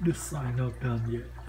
This sign not done yet.